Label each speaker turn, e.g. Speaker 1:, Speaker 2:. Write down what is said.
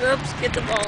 Speaker 1: Oops, get the ball.